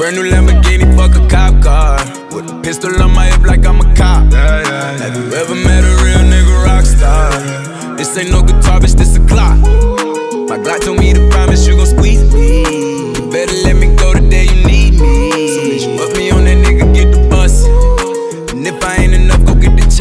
Brand new Lamborghini, fuck a cop car. With a pistol on my hip like I'm a cop. Have you ever met a real nigga rock star? This ain't no guitar, bitch, this a Glock.